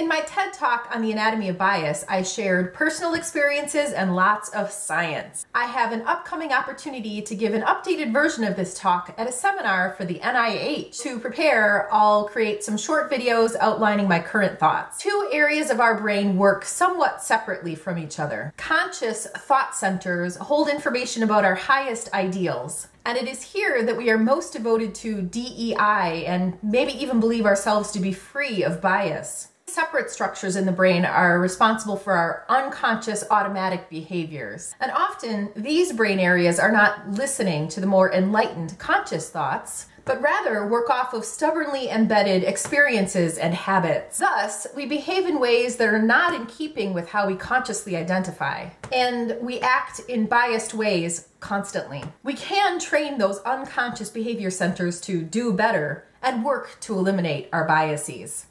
In my TED Talk on the anatomy of bias, I shared personal experiences and lots of science. I have an upcoming opportunity to give an updated version of this talk at a seminar for the NIH. To prepare, I'll create some short videos outlining my current thoughts. Two areas of our brain work somewhat separately from each other. Conscious thought centers hold information about our highest ideals. And it is here that we are most devoted to DEI and maybe even believe ourselves to be free of bias separate structures in the brain are responsible for our unconscious automatic behaviors. And often these brain areas are not listening to the more enlightened conscious thoughts, but rather work off of stubbornly embedded experiences and habits. Thus, we behave in ways that are not in keeping with how we consciously identify, and we act in biased ways constantly. We can train those unconscious behavior centers to do better and work to eliminate our biases.